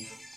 you